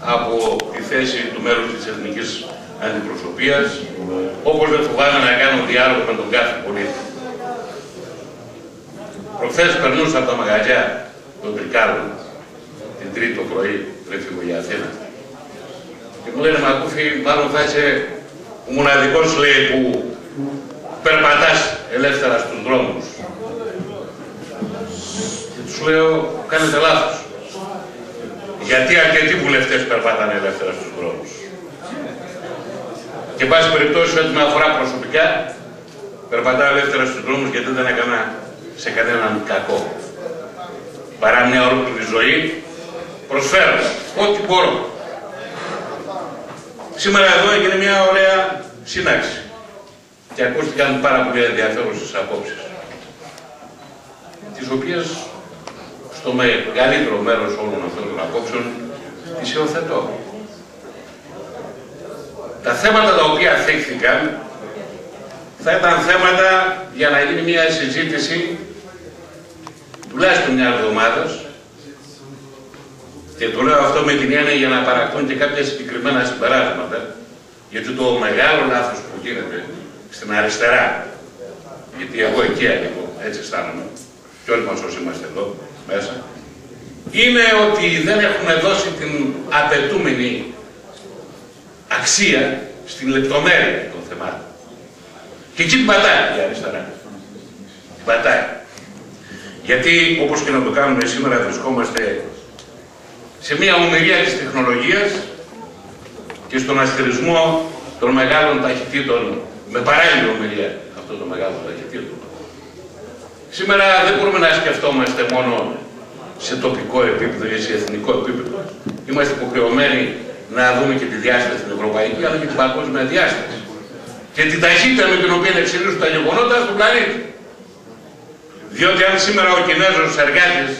από τη θέση του μέρους της εθνικής αντιπροσωπείας, όπως δεν φοβάμαι να κάνω διάλογο με τον κάθε πολίτη. Προχθές περνούσα από τα μαγαζιά των Τρικάρων, την τρίτη το πρωί, πριν φύγω για Αθήνα. Και μου λένε Μακούφι, μάλλον θα είσαι ο μοναδικός, λέει, που περπατάς ελεύθερα στους δρόμους. Και τους λέω, κάνετε λάθος. Γιατί αρκετοί βουλευτές περπατάνε ελεύθερα στους δρόμους. Και πάση περιπτώσει, ό,τι με αφορά προσωπικά, περπατάω ελεύθερα στους δρόμους γιατί δεν έκανα σε κανέναν κακό. Παρά μια ολόκληρη ζωή, προσφέρω ό,τι μπορώ. Σήμερα εδώ έγινε μια ωραία σύναξη και ακούστηκαν πάρα πολύ ενδιαφέρουσες απόψεις, τις οποίες στο μεγαλύτερο μέρος όλων αυτών των απόψεων τις υιοθετώ. Τα θέματα τα οποία θέχθηκαν θα ήταν θέματα για να γίνει μια συζήτηση τουλάχιστον μια εβδομάδα και το λέω αυτό με την έννοια για να παρακτούν και κάποια συγκεκριμένα συμπεράσματα γιατί το μεγάλο λάθος που γίνεται στην αριστερά γιατί εγώ εκεί ανήκω, έτσι αισθάνομαι και όλοι μας όσοι είμαστε εδώ μέσα είναι ότι δεν έχουμε δώσει την απαιτούμενη αξία στην λεπτομέρεια των θεμάτων. Και εκεί την πατάει η αριστερά. Την πατάει. Γιατί όπως και να το κάνουμε σήμερα βρισκόμαστε σε μια ομιλία της τεχνολογίας και στον αστερισμό των μεγάλων ταχυτήτων με παράλληλη ομιλία αυτών των μεγάλων ταχυτήτων. Σήμερα δεν μπορούμε να σκεφτόμαστε μόνο σε τοπικό επίπεδο ή σε εθνικό επίπεδο. Είμαστε υποχρεωμένοι να δούμε και τη διάσταση την ευρωπαϊκή, αλλά και την παγκόσμια διάσταση. Και την ταχύτητα με την οποία εξελίσσουν τα γεγονότα στον πλανήτη. Διότι αν σήμερα ο Κινέζος εργάτης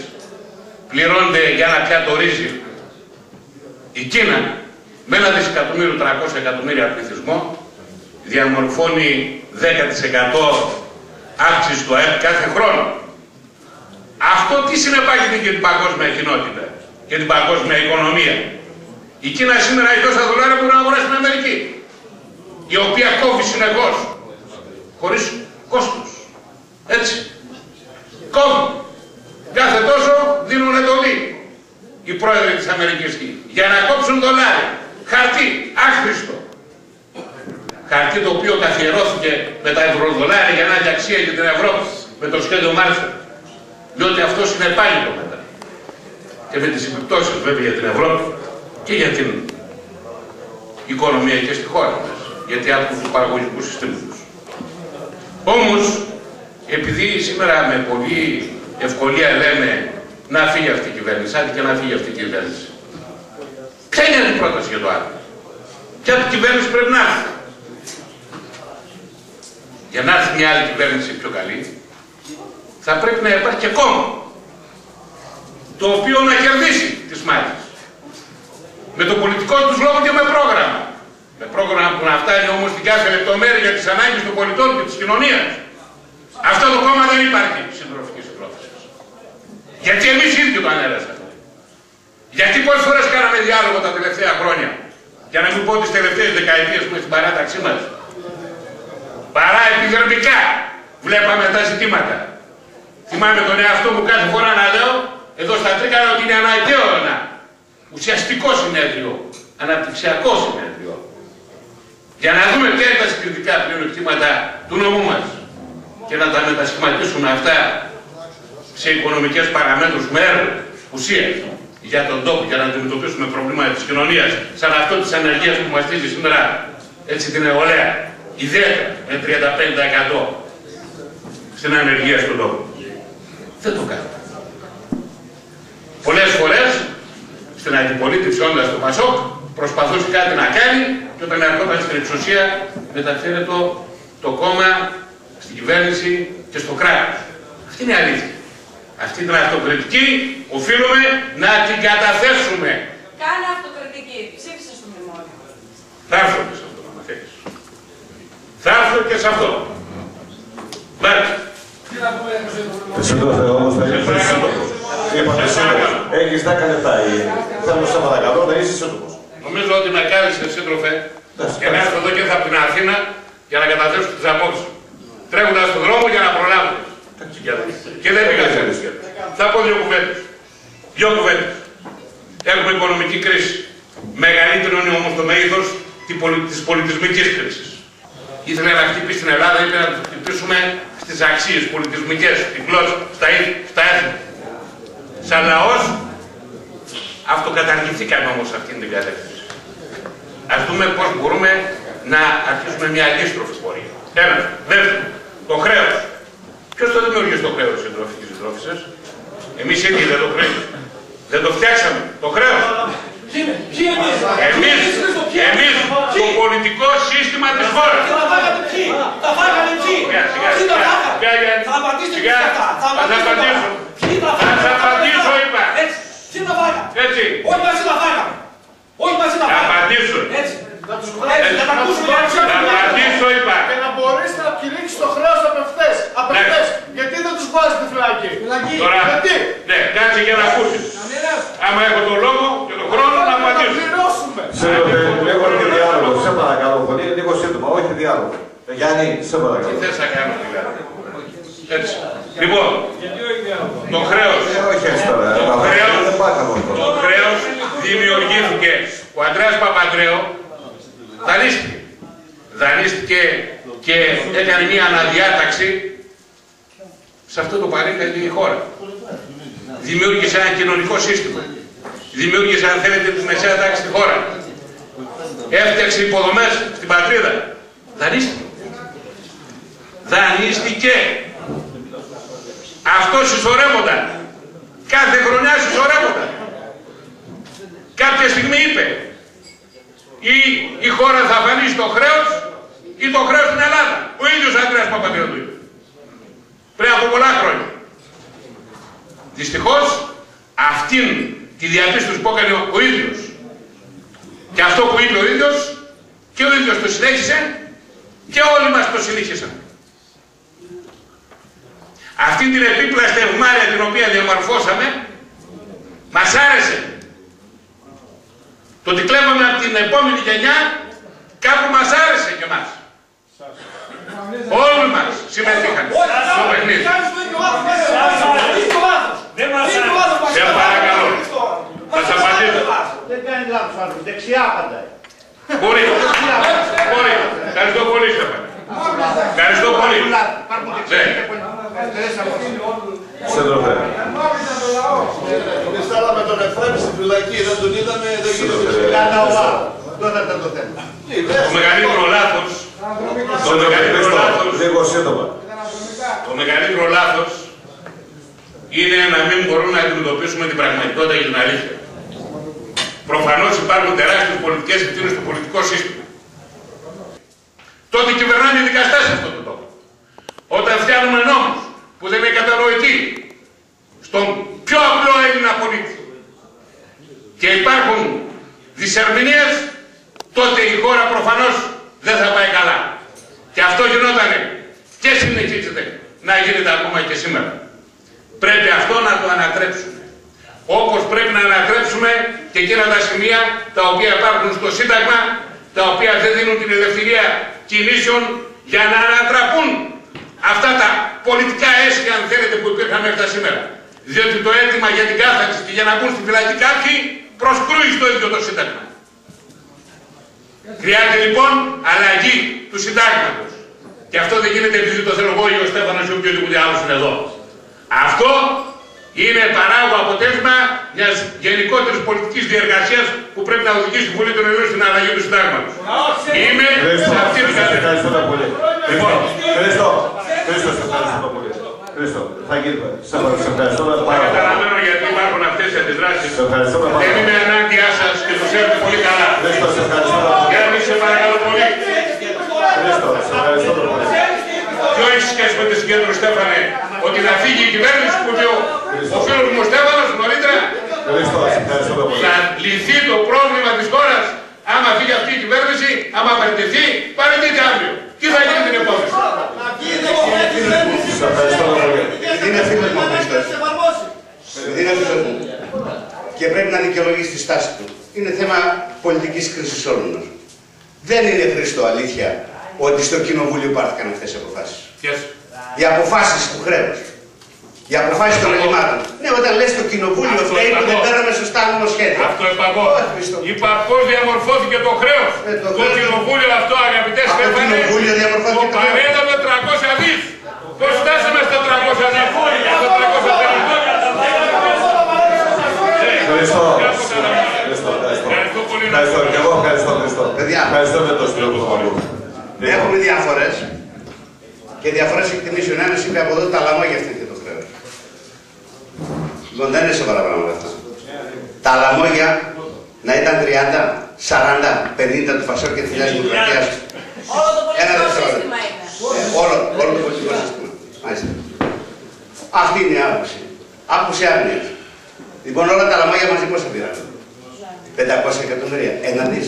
πληρώνεται για να πιάτο ρύζι η Κίνα με ένα δισεκατομμύριο 300 εκατομμύρια πληθυσμό διαμορφώνει 10% αύξηση του ΑΕΠ κάθε χρόνο. Αυτό τι συνεπάγεται για την παγκόσμια κοινότητα και την παγκόσμια οικονομία. Η Κίνα σήμερα έχει τόσα δολάρια που μπορεί να αγοράσει την Αμερική, η οποία κόβει συνεχώς, χωρίς κόστος. Έτσι. Κόβει. Κάθε τόσο δίνουν το δι. Οι πρόεδροι της Αμερικής για να κόψουν δολάρια. Χαρτί, άχρηστο. Χαρτί το οποίο καθιερώθηκε με τα ευρωδολάρια για να έχει αξία για την Ευρώπη με το σχέδιο Μάρσελ. Διότι αυτός είναι πάλι το μετά. Και με τις επιπτώσεις βέβαια για την Ευρώπη και για την οικονομία και στη χώρα μας. Γιατί από τους παραγωγικούς συστήματος. Όμως, επειδή σήμερα με πολύ ευκολία λέμε να φύγει αυτή η κυβέρνηση, άντε και να φύγει αυτή η κυβέρνηση. Ποια είναι η πρόταση για το άλλο; Ποια κυβέρνηση πρέπει να έρθει; Για να έρθει μια άλλη κυβέρνηση πιο καλή, θα πρέπει να υπάρχει και κόμμα το οποίο να κερδίσει τις μάχες. Με το πολιτικό τους λόγο και με πρόγραμμα. Με πρόγραμμα που να φτάνει όμως την κάθε λεπτομέρεια για τις ανάγκες των πολιτών και της κοινωνίας. Αυτό το κόμμα δεν υπάρχει συντροφικής συμπρόθεση. Γιατί εμείς ίδιοι το ανέρασαμε. Γιατί πολλές φορές κάναμε διάλογο τα τελευταία χρόνια. Για να μην πω τις τελευταίες δεκαετίες που στην παράταξή μας. Παρά επιδερμικά βλέπαμε τα ζητήματα. Θυμάμαι τον εαυτό μου κάθε φορά να λέω εδώ στα Τρίκαρα ότι είναι αναγκαίο ένα ουσιαστικό συνέδριο, αναπτυξιακό συνέδριο. Για να δούμε ποια είναι τα συγκριτικά πλειονεκτήματα του νομού μας και να τα μετασχηματίσουμε αυτά σε οικονομικές παραμέτρους με έργο, ουσία για τον τόπο για να αντιμετωπίσουμε προβλήματα της κοινωνίας σαν αυτό της ανεργίας που μας στήσει σήμερα έτσι την νεολαία ιδιαίτερα με 35% στην ανεργία στον τόπο. Δεν το κάνω. Πολλές φορές στην αντιπολίτευση όντας του Πασόκ προσπαθούσε κάτι να κάνει και όταν ερχόταν στην εξουσία μεταφέρεται το, το κόμμα στην κυβέρνηση και στο κράτος. Αυτή είναι η αλήθεια. Αυτή την αυτοκριτική οφείλουμε να την καταθέσουμε. Κάνε αυτοκριτική. Ψήφισε στο μνημόνιο. Θα έρθω και σε αυτό, να θέλεις. Θα έρθω και σε αυτό. Μάλιστα. Εσύ το Θεό όμως, Σε παρακαλώ. είπατε Σε σήμερα, παρακαλώ. Έχεις 10 λεπτά. η- Θέλω σε παρακαλώ να είσαι σύντομος. Νομίζω ότι με κάλεσε σύντροφε και να έρθω εδώ και θα από την Αθήνα για να καταθέσω τις απόψεις. Τρέχοντας στον δρόμο για να προλάβω. Και δεν πήγα σε τέτοια. Θα πω δύο κουβέντες. Δύο κουβέντες. Έχουμε οικονομική κρίση. Μεγαλύτερο είναι όμως το μέγεθος τη- πολι- της πολιτισμικής κρίσης. Ήθελε να χτυπήσει την Ελλάδα, είπε να το χτυπήσουμε στις αξίες πολιτισμικές, στη γλώσσα, στα ήθη, στα έθνη. Σαν λαός αυτοκαταργηθήκαμε όμως σε αυτήν την κατεύθυνση. Ας δούμε πώς μπορούμε να αρχίσουμε μια αντίστροφη πορεία. Ένα. Δεύτερο, το χρέος. Ποιος το δημιούργησε το χρέος, συντρόφοι και συντρόφισσες; Εμείς οι ίδιοι δεν το χρέος. Δεν το φτιάξαμε. Το χρέος. Εμείς, εμείς το πολιτικό σύστημα της χώρας. Σιγά, σιγά, σιγά. Σιγά, Γιάννη. Σιγά. Θα σας απαντήσω. Θα σας απαντήσω, είπα. Έτσι. Θα απαντήσω. Θα απαντήσω, είπα. Και να μπορείς να κηρύξεις το χρέος από αυτές. Από Ναι. αυτές. Γιατί δεν τους βάζετε φυλακή; Τώρα, Γιατί; ναι, κάτσε για να ακούσεις. Άμα έχω τον λόγο και τον χρόνο να Να απαντήσω. πληρώσουμε. Σύντροφε, λίγο και διάλογο. Σε παρακαλώ πολύ. Λίγο σύντομα, όχι διάλογο. Ε, Γιάννη, σε Τι παρακαλώ. θες να κάνω δηλαδή; Έτσι. Λοιπόν, το χρέος. Ε, όχι έτσι τώρα. Το ε, χρέος. Δεν πάει καλό Το αυτό. χρέος δημιουργήθηκε. Ο Αντρέας Παπαντρέου δανείστηκε. Δανείστηκε και έκανε μια αναδιάταξη σε αυτό το παρήκατη η χώρα. Δημιούργησε ένα κοινωνικό σύστημα. Δημιούργησε, αν θέλετε, τη μεσαία τάξη στη χώρα. Έφτιαξε υποδομές στην πατρίδα. Δανείστηκε. Δανείστηκε. Αυτό συσσωρεύονταν. Κάθε χρονιά συσσωρεύονταν. Κάποια στιγμή είπε ή η χώρα θα φανεί στο χρέος ή το χρέος στην Ελλάδα. Ο ίδιος Αντρέας Παπαδέου το είπε. Πριν από πολλά χρόνια. Δυστυχώς αυτήν τη διαπίστωση που έκανε ο- ο ίδιος και αυτό που είπε ο ίδιος και ο ίδιος το συνέχισε και όλοι μας το συνήθισαν. Αυτή την επίπλαστη ευμάρεια την οποία διαμορφώσαμε μας άρεσε. Το ότι κλέβαμε από την επόμενη γενιά κάπου μας άρεσε και εμάς. Όλοι μας συμμετείχαν στο παιχνίδι. Δεν μας Σε παρακαλώ. Θα σας απαντήσω. Δεν κάνει λάθος άνθρωπος, δεξιά απαντάει. Μπορεί. Μπορεί. Ευχαριστώ πολύ, Στέφανε. Ευχαριστώ πολύ. Υπάρχουν Ναι. Δεξιά και αριστερές απόψεις. Σύντροφε. Εμείς θέλαμε τον Εφραίμ στη φυλακή. Δεν τον είδαμε. Δεν γίνεται. Κατά ο άλλος. Τότε ήταν το θέμα. Το μεγαλύτερο λάθος, το Σύντροφε, μεγαλύτερο Χρήστο, λάθος, λίγο σύντομα. το μεγαλύτερο λάθος είναι να μην μπορούμε να αντιμετωπίσουμε την πραγματικότητα και την αλήθεια. Προφανώς υπάρχουν τεράστιες πολιτικές ευθύνες στο πολιτικό σύστημα. Τότε κυβερνάνε οι δικαστές σε αυτό το τόπο. Όταν φτιάχνουμε νόμους που δεν είναι κατανοητοί στον πιο απλό Έλληνα πολίτη και υπάρχουν δυσερμηνίες, τότε η χώρα προφανώς δεν θα πάει καλά. Και αυτό γινόταν και συνεχίζεται να γίνεται ακόμα και σήμερα. Πρέπει αυτό να το ανατρέψουμε. Όπως πρέπει να ανατρέψουμε και εκείνα τα σημεία τα οποία υπάρχουν στο Σύνταγμα, τα οποία δεν δίνουν την ελευθερία κινήσεων για να ανατραπούν αυτά τα πολιτικά έσχη, αν θέλετε, που υπήρχαν μέχρι τα σήμερα. Διότι το αίτημα για την κάθαξη και για να μπουν στη φυλακή κάποιοι προσκρούει στο ίδιο το Σύνταγμα. Χρειάζεται λοιπόν αλλαγή του συντάγματος. Και αυτό δεν γίνεται επειδή το θέλω εγώ ή ο Στέφανος ή οποιοδήποτε άλλος είναι εδώ. Αυτό είναι παράγωγο αποτέλεσμα μιας γενικότερης πολιτικής διεργασίας που πρέπει να οδηγήσει τη Βουλή των Ελλήνων στην αλλαγή του συντάγματος. Είμαι Χρήστο, σε αυτή την σε κατεύθυνση. Ευχαριστούμε πολύ. Λοιπόν. Χρήστο, Χρήστο, σε ευχαριστούμε πολύ. Χρήστο, θα γίνει. Σε σε ευχαριστούμε Θα πάρα πολύ. καταλαβαίνω γιατί υπάρχουν αυτές οι αντιδράσεις. Σε ευχαριστούμε πάρα Δεν είμαι πολύ. ενάντια σας και το ξέρετε πολύ καλά. Χρήστο, σε ευχαριστούμε πάρα πολύ. Γιάννη, σε παρακαλώ πολύ. Χρήστο, σε ευχαριστούμε πολύ. Ποιο έχει σχέση με τη συγκέντρωση, Στέφανε, ότι να φύγει η κυβέρνηση που είπε ο, ο φίλος μου ο Στέφανος νωρίτερα, Χρήστο, σε ευχαριστούμε πολύ. να λυθεί το πρόβλημα της χώρας, άμα φύγει αυτή η κυβέρνηση, άμα παραιτηθεί, παραιτείται αύριο. Τι θα γίνει την επόμενη. Σε ευχαριστούμε πολύ. Είναι φίλος μου ο Χρήστος. Είναι φίλος μου. δικαιολογήσει τη στάση του. Είναι θέμα πολιτικής κρίσης όλων μας. Δεν είναι χρηστό αλήθεια ότι στο κοινοβούλιο πάρθηκαν αυτές οι αποφάσεις. Ποιες. Οι αποφάσεις του χρέους. Οι αποφάσει των ελλημάτων. Ναι, όταν λες το κοινοβούλιο Αυτό φταίει που δεν επαγώ. παίρναμε σωστά νομοσχέδια. Αυτό επαγώ. Όχι, Χριστό. Είπα πώς διαμορφώθηκε το χρέος. Ε, το το χρέος- κοινοβούλιο αυτό αγαπητές Από το Στέφανε, κοινοβούλιο διαμορφώθηκε το το χρέος. παρέλαβε 300 δις. Πώς φτάσαμε στα 300 δις; Στο 350. Ευχαριστώ. Για το καταλαβαίνω. Ευχαριστώ, ευχαριστώ. Ευχαριστώ πολύ. Ευχαριστώ. Και εγώ ευχαριστώ, Χριστό. Παιδιά. Ευχαριστώ με τον Σπύρο Κοσμαλού. Έχουμε διαφορές. Και διαφορές εκτιμήσεων. Ένας είπε από εδώ τα λαμόγια αυτή και το χρέο. Λοιπόν, δεν είναι σοβαρά πράγματα αυτά. Τα λαμόγια να ήταν 30, 40, 50 του Φασόλ και της Νέας Δημοκρατίας. Όλο το Ένα πολιτικό δευτερόλεπτο. σύστημα είναι. Όλο, όλο το πολιτικό σύστημα. Μάλιστα. Αυτή είναι η άποψη. Άποψη άγνοια. Λοιπόν, όλα τα λαμόγια μαζί πόσα πήραν. 500 εκατομμύρια. Ένα δις.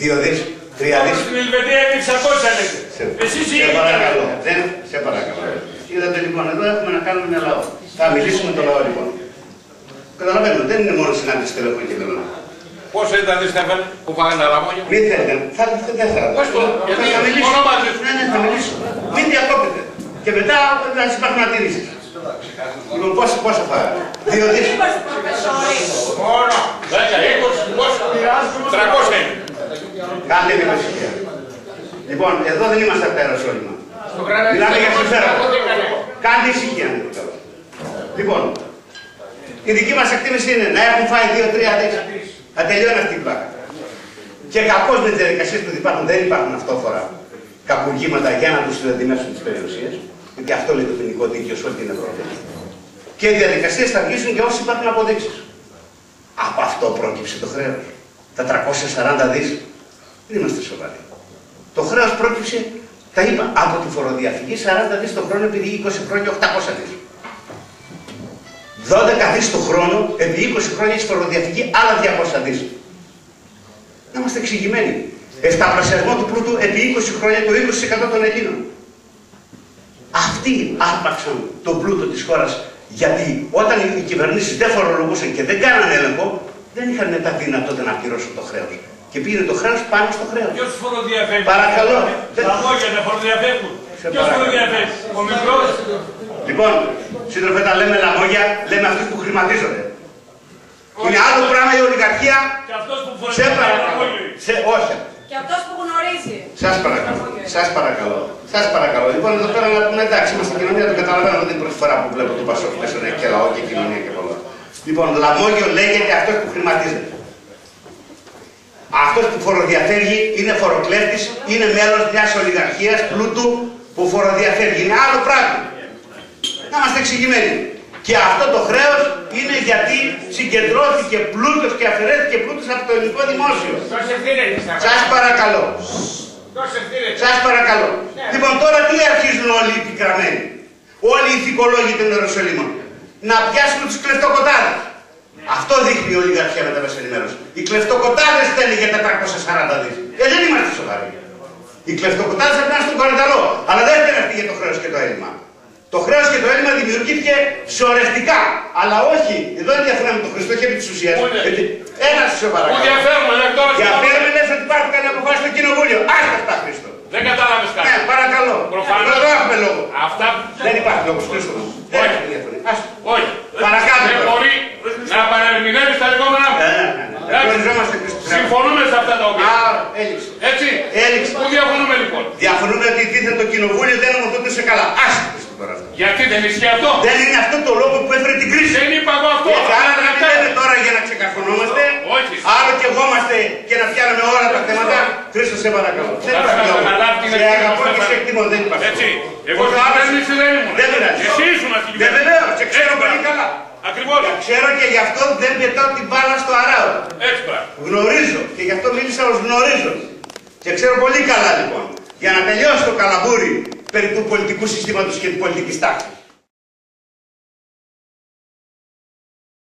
Δύο δις. Τρία δις. Στην Ελβετία είναι 600 λέτε. Σε, Εσείς σε οι παρακαλώ. Δεν, σε παρακαλώ. Είδατε λοιπόν, εδώ έχουμε να κάνουμε ένα λαό. Θα μιλήσουμε με το λαό λοιπόν. Καταλαβαίνω, δεν είναι μόνο συνάντηση τελεχών και μελών. Πόσο ήταν δις Στέφανε που πάγανε τα λαμόγια; Μην θέλετε, θα, δεν θα. Πώς το, γιατί θα μιλήσω. μόνο μαζί σου. Ναι, ναι, θα μιλήσω. Μην διακόπτετε. Και μετά να υπάρχουν αντιρρήσεις. Λοιπόν, πόσα, πόσα θα. Δύο δις. Είμαστε προφεσόροι. Μόνο. 10, 20, πόσο. 300 είναι. Κάντε λίγο ησυχία. Λοιπόν, εδώ δεν είμαστε από τα αεροσόλυμα. Μιλάμε για συμφέροντα. Κάντε ησυχία, αν είναι καλό. Λοιπόν, η δική μας εκτίμηση είναι να έχουν φάει 2-3 δις. Να τελειώνει αυτή η πλάκα. Και κακώς με τις διαδικασίες που υπάρχουν δεν υπάρχουν αυτόφορα καπουργήματα για να τους συναντημέσουν τις περιουσίες. Γιατί αυτό λέει το ποινικό δίκαιο σε όλη την Ευρώπη. Και οι διαδικασίες θα βγήσουν για όσοι υπάρχουν αποδείξεις. Από αυτό πρόκειψε το χρέος. Τα 340 δις. Δεν είμαστε σοβαροί. Το χρέος πρόκειψε, τα είπα, από τη φοροδιαφυγή 40 δις το χρόνο επί 20 χρόνια 800 δις. 12 δις το χρόνο επί 20 χρόνια έχεις φοροδιαφυγή άλλα 200 δις. Να είμαστε εξηγημένοι. Εφταπλασιασμό του πλούτου επί 20 χρόνια το 20% των Ελλήνων. Αυτοί άρπαξαν τον πλούτο της χώρας γιατί όταν οι κυβερνήσεις δεν φορολογούσαν και δεν κάνανε έλεγχο, δεν είχαν μετά δυνατότητα να πληρώσουν το χρέος. Και πήγαινε το χρέος πάνω στο χρέος. Ποιος φοροδιαφεύγει; Παρακαλώ. Δεν- Τα μόγια δεν φοροδιαφεύγουν. Σε Ποιος παρακαλώ. φοροδιαφεύγει; Ο μικρός. Λοιπόν, σύντροφε, τα λέμε λαμόγια, λέμε αυτούς που χρηματίζονται. Είναι άλλο πράγμα η ολιγαρχία. Και αυτός που Σε φοροδιαφεύγει. παρακαλώ. λαμόγιο. Σε, όχι. Και αυτός που γνωρίζει. Σας παρακαλώ. Σας παρακαλώ. Σας παρακαλώ. Λοιπόν, εδώ πέρα να πούμε εντάξει, είμαστε στην κοινωνία, το καταλαβαίνω, δεν είναι η πρώτη φορά που βλέπω το Πασόκ μέσα ναι, και λαό και κοινωνία και πολλά. Λοιπόν, λαμόγιο λέγεται αυτός που χρηματίζεται. Αυτός που φοροδιαφεύγει είναι φοροκλέφτης, είναι μέλος μιας ολιγαρχίας πλούτου που φοροδιαφεύγει. Είναι άλλο πράγμα. Να είμαστε εξηγημένοι. Και αυτό το χρέος είναι γιατί συγκεντρώθηκε πλούτος και αφαιρέθηκε πλούτος από το ελληνικό δημόσιο. Ποιος ευθύνεται. Σας παρακαλώ. Ποιος ευθύνεται. Σας παρακαλώ. Λοιπόν, τώρα τι αρχίζουν όλοι οι πικραμένοι; Όλοι οι ηθικολόγοι των Ιερουσαλήμων. Να πιάσουν τους κλεφτοκοτάδες. Αυτό δείχνει η ολιγαρχία με τα μέσα ενημέρωση. Οι κλεφτοκοτάδες θέλει για τα 440 δις. Ε, δεν είμαστε σοβαροί. Οι κλεφτοκοτάδες θα πάνε στον κορυδαλό. Αλλά δεν ήταν αυτή για το χρέος και το έλλειμμα. Το χρέος και το έλλειμμα δημιουργήθηκε σωρευτικά. Αλλά όχι. Εδώ ενδιαφέρον με το Χριστό και επί της ουσίας. Πού είναι; Γιατί ένας σε Πού παρακαλώ. διαφέρουμε, λέει τώρα. Για πέραμε λες ότι πάρθηκαν αποφάσεις στο κοινοβούλιο. Άστα αυτά Χριστό. Δεν κατάλαβες Ναι, κάτι. παρακαλώ. Προφανώς. Εδώ έχουμε λόγο. Αυτά Δεν υπάρχει λόγος, Χρήστο μου. Δεν Όχι. έχουμε διαφωνία. Άστα. Όχι. Παρακάτω Δεν τώρα. μπορεί να παρερμηνεύεις τα λεγόμενά μου. Ε, ναι, ναι, ναι. Εντάξει. Εγκλωριζόμαστε, Χρήστο. Συμφωνούμε σε αυτά τα οποία. Α, έλειξε. Έτσι. Έλειξε. Πού διαφωνούμε λοιπόν. Διαφωνούμε ότι τίθεται το κοινοβούλιο δεν νομοθετούσε καλά. Άστα, Χρήστο τώρα αυτό. Γιατί δεν ισχύει αυτό. Δεν είναι αυτό το λόγο που έφερε την κρίση. Δεν είπα εγώ αυτό. Έτσι, άρα δεν λέμε τώρα για να ξεκαρφωνόμαστε. Όχι. Άλλο και εγώ είμαστε και να πιάνουμε όλα τα θέματα. Χρήστο, σε παρακαλώ. Δεν Θα υπάρχει σας λόγος. καταλάβει την Σε ευθύνη αγαπώ που και θα σε εκτιμώ. Δεν υπάρχει. Έτσι. λόγος. Εγώ στην Άλλο- κυβέρνηση δεν ήμουν. Δεν πειράζει. Εσύ ήσουν στην Δεν κυβέρνηση. βεβαίω, σε ξέρω Έτσι, πολύ πράγμα. καλά. Ακριβώς. Τα ξέρω και γι' αυτό δεν πετάω την μπάλα στο αράο. Έτσι πράγμα. Γνωρίζω και γι' αυτό μίλησα ως γνωρίζω. Και ξέρω πολύ καλά λοιπόν. Για να τελειώσει το καλαμπούρι περί του πολιτικού συστήματος και της πολιτικής τάξης.